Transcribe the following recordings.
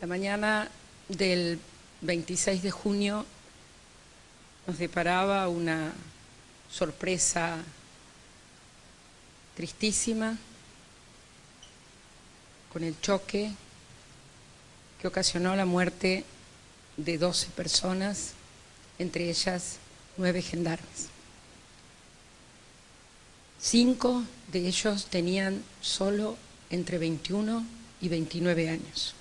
La mañana del 26 de junio nos deparaba una sorpresa tristísima con el choque que ocasionó la muerte de 12 personas, entre ellas nueve gendarmes. Cinco de ellos tenían solo entre 21 y 29 años.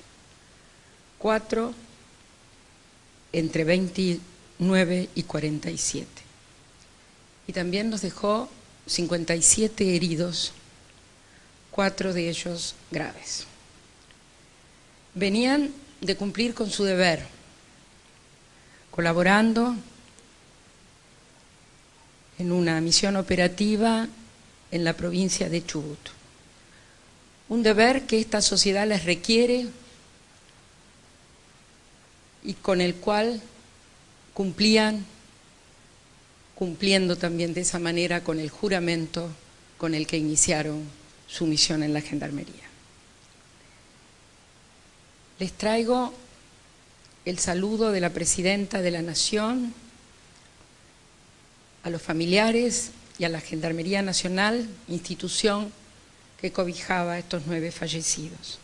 Entre 29 y 47. Y también nos dejó 57 heridos, cuatro de ellos graves. Venían de cumplir con su deber, colaborando en una misión operativa en la provincia de Chubut. Un deber que esta sociedad les requiere y con el cual cumplían, cumpliendo también de esa manera con el juramento con el que iniciaron su misión en la Gendarmería. Les traigo el saludo de la Presidenta de la Nación a los familiares y a la Gendarmería Nacional, institución que cobijaba a estos nueve fallecidos.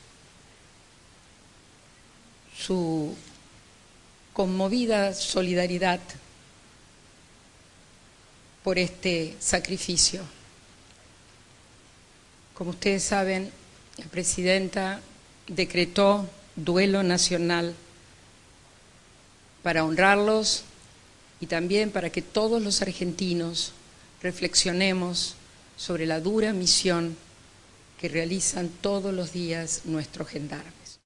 Su conmovida solidaridad por este sacrificio. Como ustedes saben, la Presidenta decretó duelo nacional para honrarlos y también para que todos los argentinos reflexionemos sobre la dura misión que realizan todos los días nuestros gendarmes.